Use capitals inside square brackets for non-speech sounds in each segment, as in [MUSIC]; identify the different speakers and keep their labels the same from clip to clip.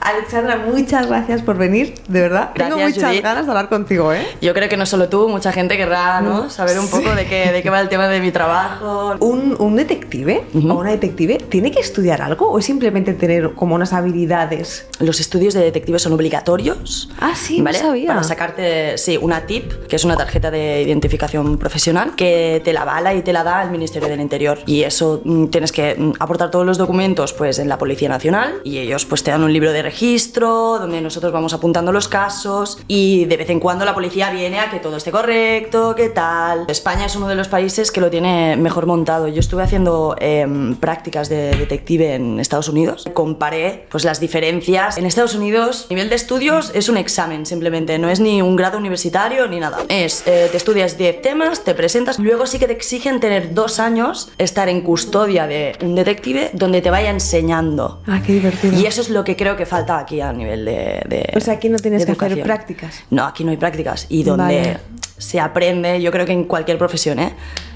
Speaker 1: Alexandra, muchas gracias por venir, de verdad. Tengo
Speaker 2: Gracias,
Speaker 1: muchas
Speaker 2: Judith.
Speaker 1: ganas de hablar contigo, ¿eh?
Speaker 2: Yo creo que no solo tú, mucha gente querrá ¿no? saber un poco de, qué, de qué va el tema de mi trabajo.
Speaker 1: ¿Un, un detective
Speaker 2: Ujú.
Speaker 1: o una detective tiene que estudiar algo o es simplemente tener como unas habilidades?
Speaker 2: Los estudios de detective son obligatorios.
Speaker 1: Ah, sí, no
Speaker 2: ¿vale?
Speaker 1: sabía.
Speaker 2: Para sacarte, sí, una TIP, que es una tarjeta de identificación profesional, que te la avala y te la da el Ministerio del Interior. Y eso mm, tienes que mm, aportar todos los documentos pues, en la Policía Nacional y ellos pues te dan un libro de registro donde nosotros vamos apuntando los casos y de vez en cuando la policía viene a que todo esté correcto, qué tal. España es uno de los países que lo tiene mejor montado. Yo estuve haciendo em, prácticas de detective en Estados Unidos. Comparé pues, las diferencias. En Estados Unidos, nivel de estudios es un examen simplemente, no es ni un grado universitario ni nada. Es, eh, te estudias 10 temas, te presentas, luego sí que te exigen tener dos años, estar en custodia de un detective donde te vaya enseñando.
Speaker 1: Ah, qué divertido.
Speaker 2: Y eso es lo que creo que falta aquí a nivel de. de-
Speaker 1: O sea, aquí no tienes que hacer prácticas.
Speaker 2: No, aquí no hay prácticas. Y donde
Speaker 1: Vale.
Speaker 2: se aprende, yo creo que en cualquier profesión, ¿eh?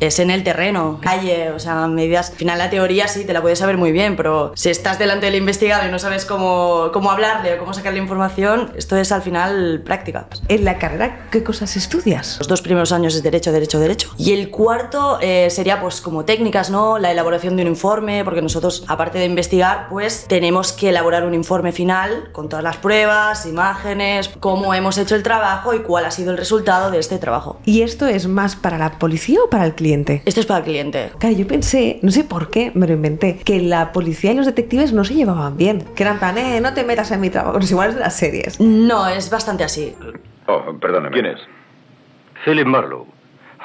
Speaker 2: Es en el terreno, calle, o sea, medidas. Al final, la teoría sí te la puedes saber muy bien, pero si estás delante del investigado y no sabes cómo, cómo hablarle o cómo sacarle información, esto es al final práctica.
Speaker 1: En la carrera, ¿qué cosas estudias?
Speaker 2: Los dos primeros años es derecho, derecho, derecho. Y el cuarto eh, sería pues como técnicas, ¿no? La elaboración de un informe, porque nosotros, aparte de investigar, pues tenemos que elaborar un informe final con todas las pruebas, imágenes, cómo hemos hecho el trabajo y cuál ha sido el resultado de este trabajo.
Speaker 1: ¿Y esto es más para la policía o para el cliente?
Speaker 2: Esto es para el cliente.
Speaker 1: Claro, yo pensé, no sé por qué, me lo inventé, que la policía y los detectives no se llevaban bien. Que eran eh, no te metas en mi trabajo, los iguales de las series.
Speaker 2: No, es bastante así.
Speaker 3: Oh, perdóname.
Speaker 4: ¿Quién es?
Speaker 3: Philip Marlowe.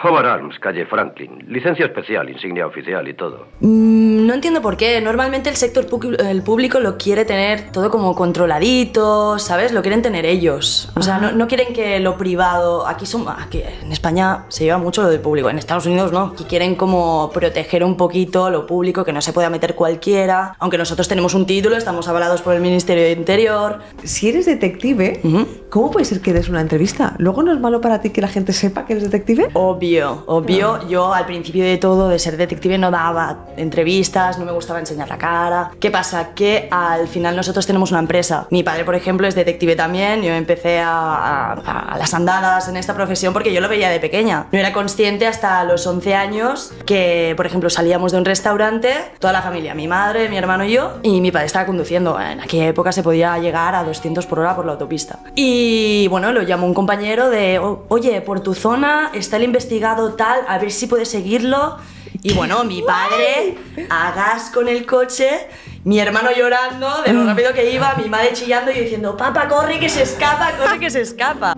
Speaker 3: Howard Arms, calle Franklin. Licencia especial, insignia oficial y todo.
Speaker 2: Mm, No entiendo por qué. Normalmente el sector el público lo quiere tener todo como controladito, ¿sabes? Lo quieren tener ellos. O sea, no, no quieren que lo privado. Aquí son, aquí en España se lleva mucho lo del público. En Estados Unidos no. Aquí quieren como proteger un poquito lo público, que no se pueda meter cualquiera. Aunque nosotros tenemos un título, estamos avalados por el Ministerio de Interior.
Speaker 1: Si eres detective. ¿cómo puede ser que des una entrevista? ¿Luego no es malo para ti que la gente sepa que eres detective?
Speaker 2: Obvio, obvio. Yo al principio de todo, de ser detective, no daba entrevistas, no me gustaba enseñar la cara. ¿Qué pasa? Que al final nosotros tenemos una empresa. Mi padre, por ejemplo, es detective también. Yo empecé a, a- a las andadas en esta profesión porque yo lo veía de pequeña. No era consciente hasta los 11 años que, por ejemplo, salíamos de un restaurante, toda la familia, mi madre, mi hermano y yo, y mi padre estaba conduciendo. En aquella época se podía llegar a 200 por hora por la autopista. Y bueno, lo llamó un compañero de, "O- oye, por tu zona está el investigado tal, a ver si puedes seguirlo. Y bueno, mi padre a gas con el coche, mi hermano llorando de lo rápido que iba, mi madre chillando y diciendo, papá, corre que se escapa, corre que se escapa.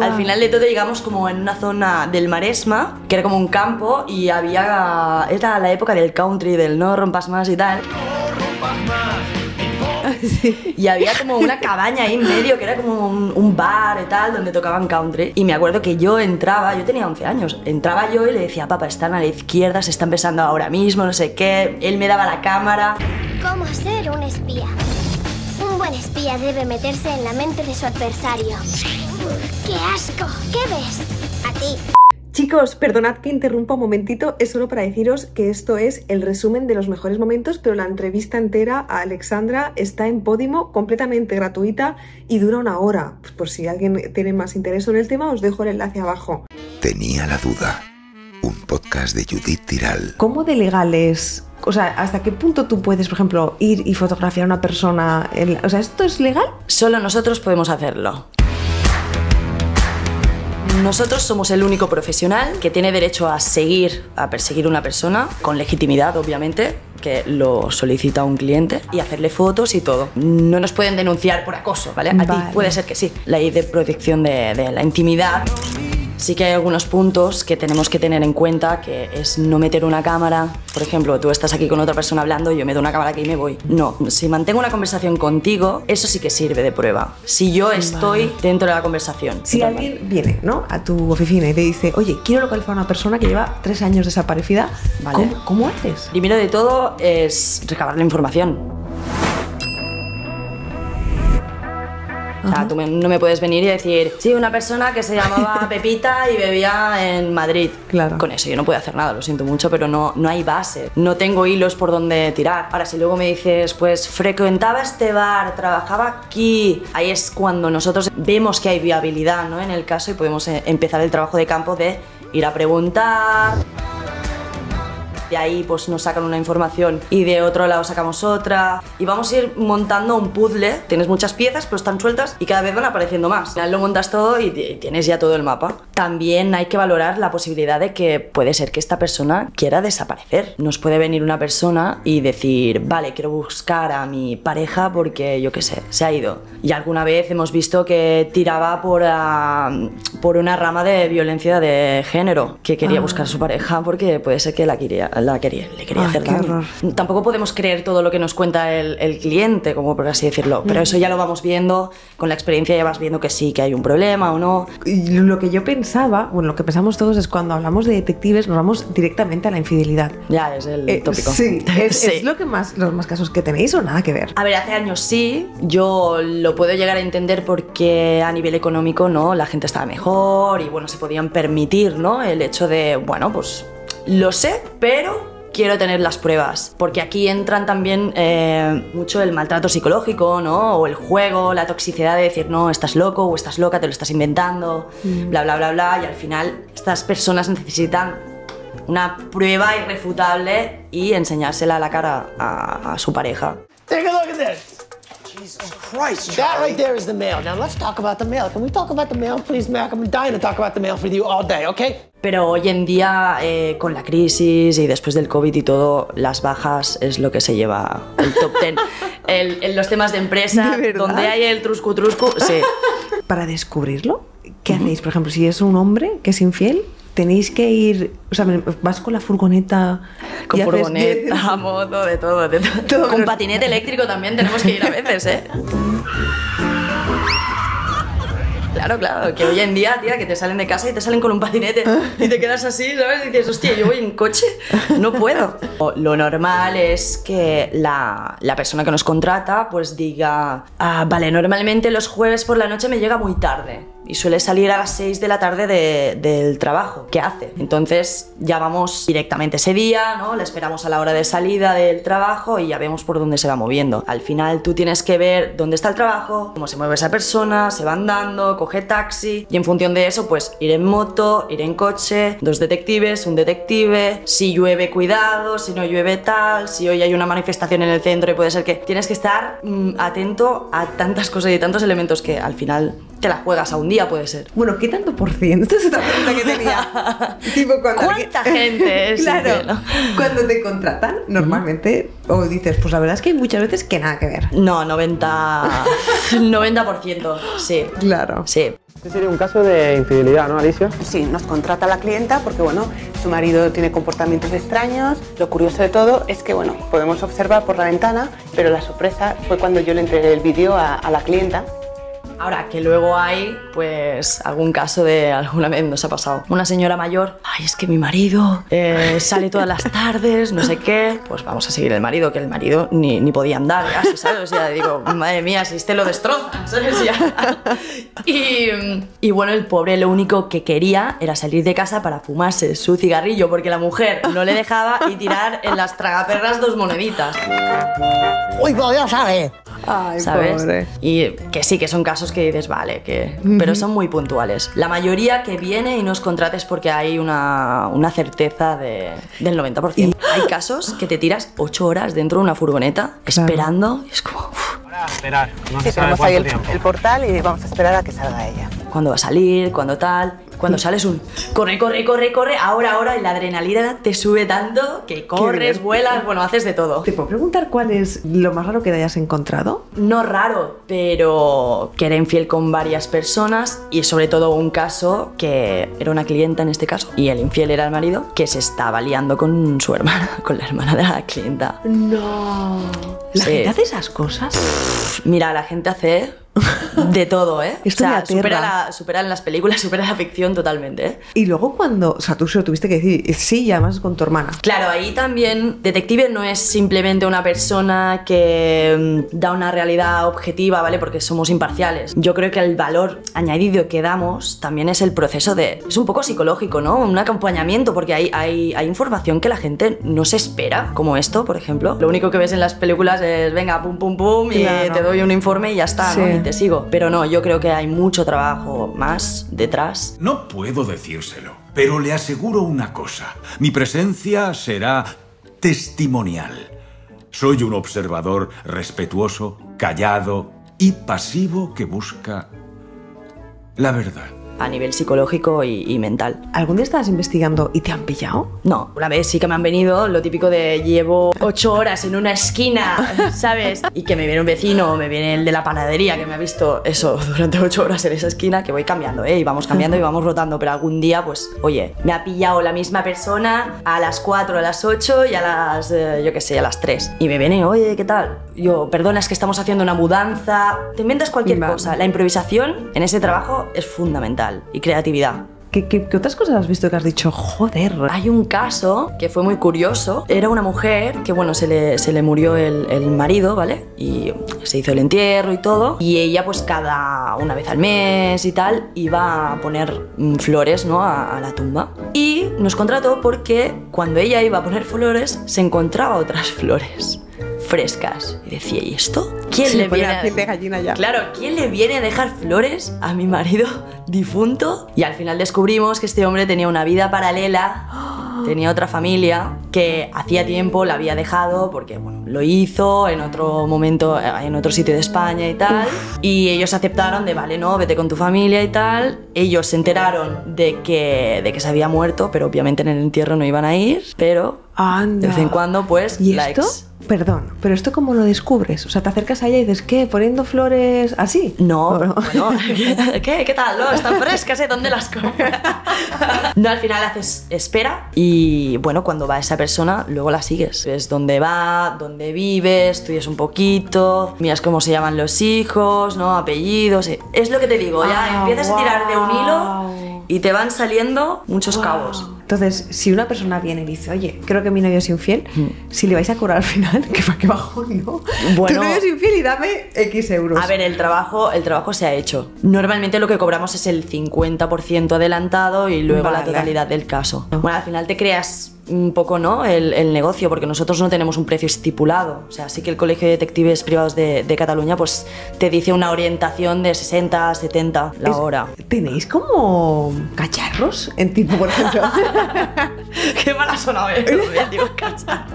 Speaker 2: Al final de todo llegamos como en una zona del Maresma, que era como un campo y había... Era la época del country, del no rompas más y tal. [LAUGHS] Y había como una cabaña ahí en medio que era como un, un bar y tal donde tocaban country. Y me acuerdo que yo entraba, yo tenía 11 años, entraba yo y le decía, papá, están a la izquierda, se están besando ahora mismo, no sé qué. Él me daba la cámara.
Speaker 5: ¿Cómo ser un espía? Un buen espía debe meterse en la mente de su adversario. ¡Qué asco! ¿Qué ves? A ti.
Speaker 1: Chicos, perdonad que interrumpa un momentito, es solo para deciros que esto es el resumen de los mejores momentos, pero la entrevista entera a Alexandra está en Podimo, completamente gratuita y dura una hora. Pues por si alguien tiene más interés en el tema, os dejo el enlace abajo.
Speaker 6: Tenía la duda. Un podcast de Judith Tiral.
Speaker 1: ¿Cómo de legal es? O sea, ¿hasta qué punto tú puedes, por ejemplo, ir y fotografiar a una persona? en- O sea, ¿esto es legal?
Speaker 2: Solo nosotros podemos hacerlo. Nosotros somos el único profesional que tiene derecho a seguir, a perseguir una persona, con legitimidad, obviamente, que lo solicita un cliente, y hacerle fotos y todo. No nos pueden denunciar por acoso, ¿vale? A
Speaker 1: Vale.
Speaker 2: ti puede ser que sí. La ley de protección de, de la intimidad. Sí que hay algunos puntos que tenemos que tener en cuenta, que es no meter una cámara. Por ejemplo, tú estás aquí con otra persona hablando y yo meto una cámara aquí y me voy. No, si mantengo una conversación contigo, eso sí que sirve de prueba. Si yo estoy dentro de la conversación.
Speaker 1: Si alguien viene ¿no? a tu oficina y te dice, oye, quiero localizar a una persona que lleva tres años desaparecida,
Speaker 2: Vale.
Speaker 1: ¿cómo, cómo haces?
Speaker 2: Primero de todo es recabar la información. O sea, tú me- no me puedes venir y decir, sí, una persona que se llamaba [LAUGHS] Pepita y bebía en Madrid.
Speaker 1: Claro.
Speaker 2: Con eso yo no puedo hacer nada, lo siento mucho, pero no, no hay base. No tengo hilos por donde tirar. Ahora, si luego me dices, pues frecuentaba este bar, trabajaba aquí, ahí es cuando nosotros vemos que hay viabilidad ¿no? en el caso y podemos eh, empezar el trabajo de campo de ir a preguntar. De ahí pues nos sacan una información y de otro lado sacamos otra. Y vamos a ir montando un puzzle. Tienes muchas piezas, pero están sueltas y cada vez van apareciendo más. Al final lo montas todo y tienes ya todo el mapa. También hay que valorar la posibilidad de que puede ser que esta persona quiera desaparecer. Nos puede venir una persona y decir, vale, quiero buscar a mi pareja porque yo qué sé, se ha ido. Y alguna vez hemos visto que tiraba por, ah, por una rama de violencia de género, que quería
Speaker 1: Ah.
Speaker 2: buscar a su pareja porque puede ser que la quería, la quería, le quería
Speaker 1: Ah,
Speaker 2: hacer
Speaker 1: qué
Speaker 2: daño. Tampoco podemos creer todo lo que nos cuenta el, el cliente, como por así decirlo, pero eso ya lo vamos viendo, con la experiencia ya vas viendo que sí, que hay un problema o no.
Speaker 1: Y lo que yo pensaba, bueno, lo que pensamos todos es cuando hablamos de detectives nos vamos directamente a la infidelidad.
Speaker 2: Ya es el
Speaker 1: Eh,
Speaker 2: tópico.
Speaker 1: Sí, [LAUGHS] es,
Speaker 2: Sí.
Speaker 1: es lo que más, los más casos que tenéis o nada que ver.
Speaker 2: A ver, hace años sí, yo lo puedo llegar a entender porque a nivel económico, ¿no? La gente estaba mejor y bueno, se podían permitir, ¿no? El hecho de, bueno, pues lo sé, pero quiero tener las pruebas. Porque aquí entran también eh, mucho el maltrato psicológico, ¿no? O el juego, la toxicidad de decir, no, estás loco o estás loca, te lo estás inventando, bla, bla, bla, bla. Y al final estas personas necesitan una prueba irrefutable y enseñársela a la cara a- a su pareja.
Speaker 4: Jesus Christ, That right there is the mail. Now let's talk about the mail. Can we talk about the mail, please, Mac? I'm dying to talk about the mail with you all day, okay?
Speaker 2: Pero hoy en día, eh, con la crisis y después del COVID y todo, las bajas es lo que se lleva el top ten. [LAUGHS] En los temas de empresa,
Speaker 1: ¿De
Speaker 2: donde hay el truscu truscu, sí. [LAUGHS]
Speaker 1: Para descubrirlo, ¿qué hacéis? Por ejemplo, si es un hombre que es infiel, tenéis que ir, o sea, vas con la furgoneta
Speaker 2: Con
Speaker 1: y haces
Speaker 2: furgoneta, [LAUGHS] moto, de todo, de todo. Con patinete eléctrico también tenemos que ir a veces, ¿eh? Claro, claro, que hoy en día, tía, que te salen de casa y te salen con un patinete y te quedas así, ¿sabes? Y dices, hostia, yo voy en coche, no puedo. Lo normal es que la, la persona que nos contrata pues diga, ah, vale, normalmente los jueves por la noche me llega muy tarde y suele salir a las 6 de la tarde de- del trabajo. ¿Qué hace? Entonces ya vamos directamente ese día, ¿no? Le esperamos a la hora de salida del trabajo y ya vemos por dónde se va moviendo. Al final tú tienes que ver dónde está el trabajo, cómo se mueve esa persona, se va andando, coge taxi y en función de eso pues ir en moto, ir en coche, dos detectives, un detective, si llueve cuidado, si no llueve tal, si hoy hay una manifestación en el centro y puede ser que tienes que estar mm, atento a tantas cosas y tantos elementos que al final te la juegas a un día puede ser.
Speaker 1: Bueno, ¿qué tanto por ciento? Esta es otra pregunta que tenía. [LAUGHS] tipo, cuando
Speaker 2: ¿Cuánta gente es
Speaker 1: Claro,
Speaker 2: infiel, no?
Speaker 1: cuando te contratan, normalmente, o dices, pues la verdad es que hay muchas veces que nada que ver.
Speaker 2: No, 90... 90%, [LAUGHS] sí.
Speaker 1: Claro.
Speaker 2: Sí.
Speaker 7: Este sería un caso de infidelidad, ¿no, Alicia?
Speaker 8: Sí, nos contrata la clienta porque, bueno, su marido tiene comportamientos extraños. Lo curioso de todo es que, bueno, podemos observar por la ventana, pero la sorpresa fue cuando yo le entregué el vídeo a, a la clienta.
Speaker 2: Ahora que luego hay, pues, algún caso de alguna vez nos ha pasado. Una señora mayor, ay, es que mi marido eh, sale todas las tardes, no sé qué. Pues vamos a seguir el marido, que el marido ni, ni podía andar, casi, ¿sabes? O sea, digo, madre mía, si este lo destroza, ¿sabes? Ya. Y, y bueno, el pobre lo único que quería era salir de casa para fumarse su cigarrillo, porque la mujer no le dejaba y tirar en las tragaperras dos moneditas.
Speaker 4: Uy, pues ya sabes.
Speaker 1: Ay,
Speaker 2: ¿sabes?
Speaker 1: pobre.
Speaker 2: Y que sí, que son casos que dices, vale, que... pero son muy puntuales. La mayoría que viene y nos contrata es porque hay una, una certeza de- del 90%. Hay casos que te tiras 8 horas dentro de una furgoneta esperando y es como,
Speaker 7: Para esperar, no
Speaker 8: Sí,
Speaker 7: se sabe
Speaker 8: tenemos ahí
Speaker 7: cuánto
Speaker 8: el,
Speaker 7: tiempo.
Speaker 8: el portal y vamos a esperar a que salga ella.
Speaker 2: ¿cuándo va a salir? ¿Cuándo tal? Cuando sales un corre, corre, corre, corre, ahora, ahora, y la adrenalina te sube tanto que corres, vuelas, bueno, haces de todo.
Speaker 1: ¿Te puedo preguntar cuál es lo más raro que te hayas encontrado?
Speaker 2: No raro, pero que era infiel con varias personas y sobre todo un caso que era una clienta en este caso y el infiel era el marido que se estaba liando con su hermana, [LAUGHS] con la hermana de la clienta.
Speaker 1: No. ¿La
Speaker 2: Sí.
Speaker 1: gente hace esas cosas?
Speaker 2: Mira, la gente hace De todo, ¿eh? [LAUGHS]
Speaker 1: Esto
Speaker 2: o sea, supera, la, supera las películas, [LAUGHS] supera la ficción totalmente, ¿eh?
Speaker 1: Y luego cuando, o sea, tú se lo tuviste que decir, sí, y además con tu hermana.
Speaker 2: Claro, ahí también detective no es simplemente una persona que mm, da una realidad objetiva, ¿vale? Porque somos imparciales. Yo creo que el valor añadido que damos también es el proceso de... Es un poco psicológico, ¿no? Un acompañamiento, porque hay, hay, hay información que la gente no se espera, como esto, por ejemplo. Lo único que ves en las películas es, venga, pum, pum, pum, y
Speaker 1: Claro.
Speaker 2: te doy un informe y ya está. Y te sigo. Pero no, yo creo que hay mucho trabajo más detrás.
Speaker 9: No puedo decírselo, pero le aseguro una cosa. Mi presencia será testimonial. Soy un observador respetuoso, callado y pasivo que busca la verdad.
Speaker 2: A nivel psicológico y, y mental.
Speaker 1: ¿Algún día estabas investigando y te han pillado?
Speaker 2: No, una vez sí que me han venido lo típico de llevo ocho horas en una esquina, [LAUGHS] ¿sabes? Y que me viene un vecino, o me viene el de la panadería que me ha visto eso [LAUGHS] durante ocho horas en esa esquina, que voy cambiando, ¿eh? Y vamos cambiando y vamos rotando, pero algún día, pues, oye, me ha pillado la misma persona a las 4, a las 8 y a las, eh, yo qué sé, a las 3. Y me viene, oye, ¿qué tal? Yo, perdona, es que estamos haciendo una mudanza. Te inventas cualquier
Speaker 1: Vale.
Speaker 2: cosa. La improvisación en ese trabajo es fundamental y creatividad.
Speaker 1: ¿Qué, qué, qué otras cosas has visto que has dicho, joder?
Speaker 2: Hay un caso que fue muy curioso. Era una mujer que, bueno, se le, se le murió el, el marido, ¿vale? Y se hizo el entierro y todo. Y ella, pues cada una vez al mes y tal, iba a poner mm, flores, ¿no? A, a la tumba. Y nos contrató porque cuando ella iba a poner flores, se encontraba otras [LAUGHS] flores frescas. Y decía, ¿y esto? ¿Quién le viene a-
Speaker 1: piel de gallina ya.
Speaker 2: Claro, ¿quién le viene a dejar flores a mi marido difunto? Y al final descubrimos que este hombre tenía una vida paralela, tenía otra familia que hacía tiempo la había dejado porque bueno, lo hizo en otro momento, eh, en otro sitio de España y tal. Y ellos aceptaron de, vale, no, vete con tu familia y tal. Ellos se enteraron de que, de que se había muerto, pero obviamente en el entierro no iban a ir, pero
Speaker 1: Anda.
Speaker 2: de vez en cuando pues
Speaker 1: ¿Y
Speaker 2: likes.
Speaker 1: esto? Perdón, pero esto cómo lo descubres? O sea, te acercas a ella y dices, ¿qué? ¿Poniendo flores así?
Speaker 2: No,
Speaker 1: ¿O no?
Speaker 2: bueno, [LAUGHS] [LAUGHS] ¿qué? ¿Qué tal? No, están frescas, ¿eh? ¿Dónde las compras? [LAUGHS] No, al final haces espera y bueno, cuando va esa persona, luego la sigues. Ves dónde va, dónde vive, estudias un poquito, miras cómo se llaman los hijos, ¿no? Apellidos. eh. Es lo que te digo, ya
Speaker 1: Ah,
Speaker 2: empiezas a tirar de un hilo. Y te van saliendo muchos cabos.
Speaker 1: Entonces, si una persona viene y dice, oye, creo que mi novio es infiel, si le vais a cobrar al final, [LAUGHS] que va que bajo, ¿no?
Speaker 2: Bueno.
Speaker 1: tu novio es infiel y dame X euros.
Speaker 2: A ver, el trabajo, el trabajo se ha hecho. Normalmente lo que cobramos es el 50% adelantado y luego la totalidad del caso. Bueno, al final te creas un poco, ¿no? El, el negocio, porque nosotros no tenemos un precio estipulado. O sea, sí que el Colegio de Detectives Privados de, de Cataluña, pues te dice una orientación de 60, 70 la
Speaker 1: Es-
Speaker 2: hora.
Speaker 1: ¿Tenéis como cacharros? En tipo, por ejemplo. [LAUGHS]
Speaker 2: Qué mala sonado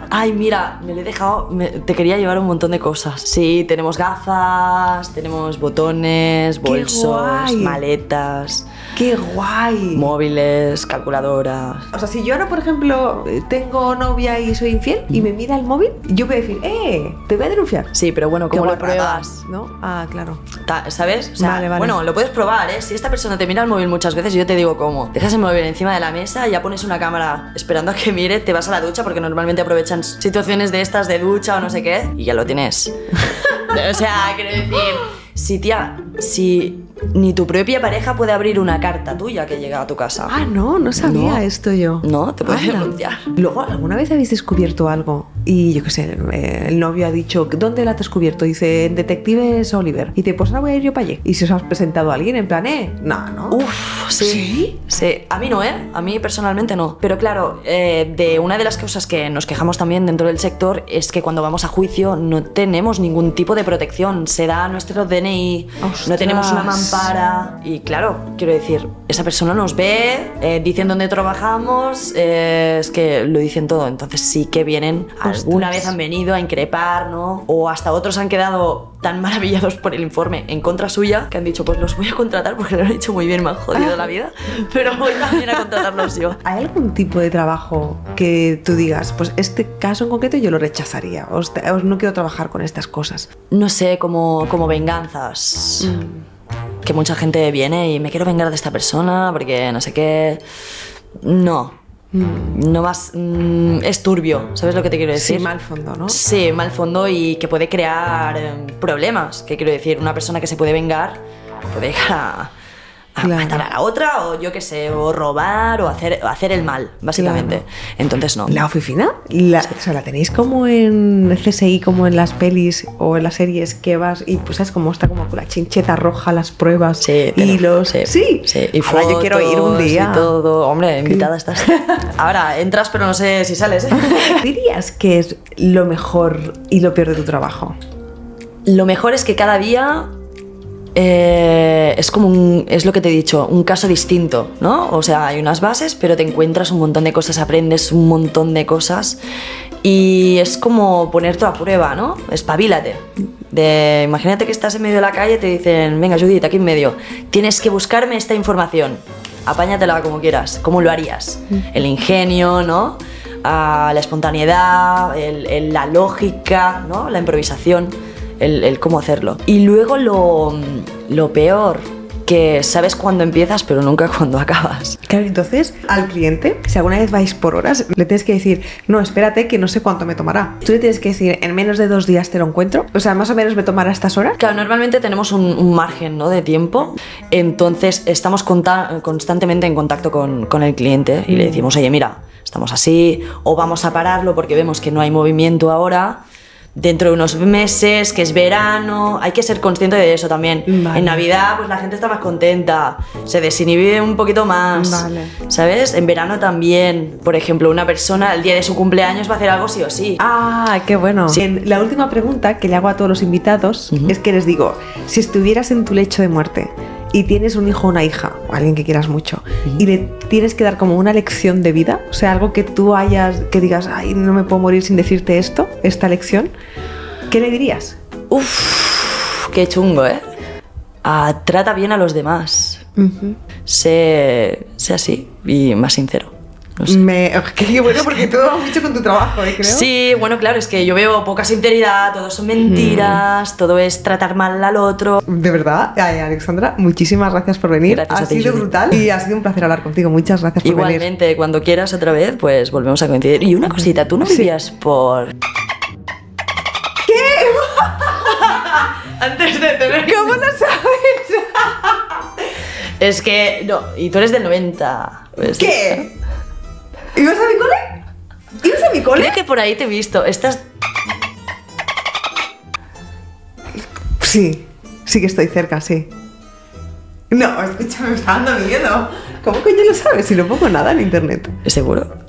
Speaker 2: Ay, mira, me le he dejado. me- te quería llevar un montón de cosas. Sí, tenemos gafas, tenemos botones, bolsos, maletas,
Speaker 1: ¡Qué guay!
Speaker 2: móviles, calculadoras.
Speaker 1: O sea, si yo ahora, por ejemplo, eh, tengo novia y soy infiel y me mira el móvil, yo voy a decir, ¡eh! Te voy a denunciar.
Speaker 2: Sí, pero bueno, ¿cómo lo pruebas?
Speaker 1: ¿No? Ah, claro.
Speaker 2: Ta- ¿Sabes? O sea,
Speaker 1: Vale, vale.
Speaker 2: Bueno, lo puedes probar, ¿eh? Si esta persona te mira el móvil muchas veces, yo te digo cómo. Dejas el móvil encima de la mesa, ya pones una cámara esperando a que mire, te vas a la ducha porque normalmente aprovechan situaciones de estas de ducha o no sé qué y ya lo tienes. [LAUGHS] o sea, quiero decir, si tía, si ni tu propia pareja puede abrir una carta tuya que llega a tu casa.
Speaker 1: Ah, no, no sabía
Speaker 2: No.
Speaker 1: esto yo.
Speaker 2: No, te puede
Speaker 1: Anda.
Speaker 2: denunciar.
Speaker 1: Luego, ¿alguna vez habéis descubierto algo? Y yo qué sé, eh, el novio ha dicho, ¿dónde la has descubierto? Dice, en Detectives Oliver. Y te pues ahora voy a ir yo para allí. Y si os has presentado a alguien en plan, eh, no, no.
Speaker 2: Uf, sí. ¿Sí? A mí no, ¿eh? A mí personalmente no. Pero claro, eh, de una de las cosas que nos quejamos también dentro del sector es que cuando vamos a juicio no tenemos ningún tipo de protección. Se da nuestro DNI, no
Speaker 1: Ostras.
Speaker 2: tenemos una mampara. Y claro, quiero decir, esa persona nos ve, eh, dicen dónde trabajamos, eh, es que lo dicen todo. Entonces sí que vienen, alguna vez han venido a increpar, ¿no? O hasta otros han quedado tan [LAUGHS] maravillados por el informe en contra suya que han dicho, pues los voy a contratar porque lo han hecho muy bien, me han jodido la vida, [LAUGHS] pero voy también a contratarlos yo.
Speaker 1: ¿Hay algún tipo de trabajo que tú digas, pues este caso en concreto yo lo rechazaría? Os, os no quiero trabajar con estas cosas.
Speaker 2: No sé, como, como venganzas. Que mucha gente viene y me quiero vengar de esta persona porque no sé qué. No. No más. mm, es turbio, ¿sabes lo que te quiero decir?
Speaker 1: Sí, mal fondo, ¿no?
Speaker 2: Sí, mal fondo y que puede crear eh, problemas. ¿Qué quiero decir? Una persona que se puede vengar puede llegar a, a
Speaker 1: Claro.
Speaker 2: matar a la otra o yo qué sé, o robar o hacer, o hacer el mal, básicamente. Entonces no.
Speaker 1: La oficina, la, o sea, la tenéis como en CSI, como en las pelis o en las series que vas y pues es como está como con la chincheta roja, las pruebas,
Speaker 2: Sí,
Speaker 1: hilos.
Speaker 2: sí,
Speaker 1: sí.
Speaker 2: sí. Y
Speaker 1: Ahora yo quiero ir un día.
Speaker 2: Y todo. Hombre, invitada estás. [LAUGHS] Ahora entras, pero no sé si sales. ¿eh? [LAUGHS]
Speaker 1: ¿Dirías que es lo mejor y lo peor de tu trabajo?
Speaker 2: Lo mejor es que cada día eh, es como un, es lo que te he dicho, un caso distinto, ¿no? O sea, hay unas bases, pero te encuentras un montón de cosas, aprendes un montón de cosas y es como ponerte a prueba, ¿no? Espabilate. De, imagínate que estás en medio de la calle y te dicen, venga Judith, aquí en medio, tienes que buscarme esta información. Apáñatela como quieras. ¿Cómo lo harías? El ingenio, ¿no? Ah, la espontaneidad, el- el- la lógica, ¿no? La improvisación, el, el cómo hacerlo. Y luego lo, lo peor, que sabes cuándo empiezas, pero nunca [LAUGHS] cuándo acabas.
Speaker 1: Claro, entonces al cliente, si alguna vez vais por horas, le tienes que decir, no, espérate que no sé cuánto me tomará. Tú le tienes que decir, en menos de dos días te lo encuentro. O sea, más o menos me tomará estas horas.
Speaker 2: Claro, normalmente tenemos un, un margen ¿no? de tiempo, entonces estamos constantemente en contacto con, con el cliente y le decimos, oye, mira, estamos así, o vamos a pararlo porque vemos que no hay movimiento ahora. Dentro de unos meses, que es verano, hay que ser consciente de eso también.
Speaker 1: Vale.
Speaker 2: En Navidad, pues la gente está más contenta, se desinhibe un poquito más.
Speaker 1: Vale.
Speaker 2: ¿Sabes? En verano también. Por ejemplo, una persona el día de su cumpleaños va a hacer algo sí o sí.
Speaker 1: Ah, qué bueno. En la última pregunta que le hago a todos los invitados es que les digo, si estuvieras en tu lecho de muerte y tienes un hijo o una hija, o alguien que quieras mucho, y le tienes que dar como una lección de vida, o sea, algo que tú hayas, que digas, ay, no me puedo morir sin decirte esto, esta lección, ¿qué le dirías?
Speaker 2: Uf, qué chungo, ¿eh? Ah, trata bien a los demás. sé, sé así y más sincero. No sé.
Speaker 1: Me... [LAUGHS] Qué bueno, porque todo va mucho con tu trabajo, ¿eh? Creo.
Speaker 2: Sí, bueno, claro, es que yo veo poca sinceridad, todo son mentiras, todo es tratar mal al otro.
Speaker 1: De verdad, ay, Alexandra, muchísimas gracias por venir.
Speaker 2: Gracias
Speaker 1: ha
Speaker 2: ti,
Speaker 1: sido
Speaker 2: Judith.
Speaker 1: brutal y ha sido un placer hablar contigo. Muchas gracias por venir.
Speaker 2: Igualmente, cuando quieras otra vez, pues volvemos a coincidir. Y una cosita, tú no
Speaker 1: Sí.
Speaker 2: vivías por... [LAUGHS] Antes de tener...
Speaker 1: ¿Cómo lo sabes? [LAUGHS]
Speaker 2: Es que, no, y tú eres del 90. pues-
Speaker 1: ¿Qué? ¿Ibas a mi cole? ¿Ibas a mi cole?
Speaker 2: Creo que por ahí te he visto. Estás...
Speaker 1: Sí, sí que estoy cerca, sí. No, escúchame, me está dando miedo. ¿Cómo coño lo sabes si no pongo nada en internet?
Speaker 2: ¿Seguro?